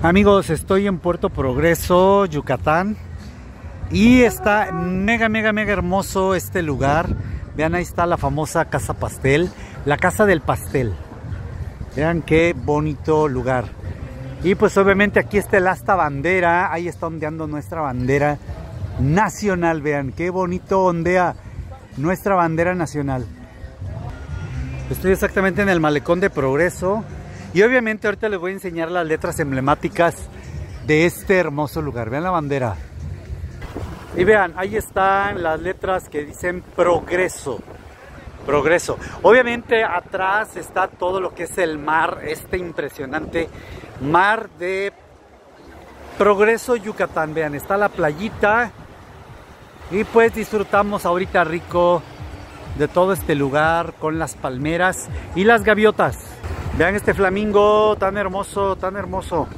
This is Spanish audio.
Amigos, estoy en Puerto Progreso, Yucatán. Y está mega, mega, mega hermoso este lugar. Vean, ahí está la famosa Casa Pastel. La Casa del Pastel. Vean qué bonito lugar. Y pues obviamente aquí está el asta bandera. Ahí está ondeando nuestra bandera nacional. Vean qué bonito ondea nuestra bandera nacional. Estoy exactamente en el malecón de Progreso. Y obviamente ahorita les voy a enseñar las letras emblemáticas de este hermoso lugar. Vean la bandera. Y vean, ahí están las letras que dicen progreso. Progreso. Obviamente atrás está todo lo que es el mar, este impresionante mar de Progreso Yucatán. Vean, está la playita. Y pues disfrutamos ahorita rico de todo este lugar con las palmeras y las gaviotas. Vean este flamingo tan hermoso, tan hermoso.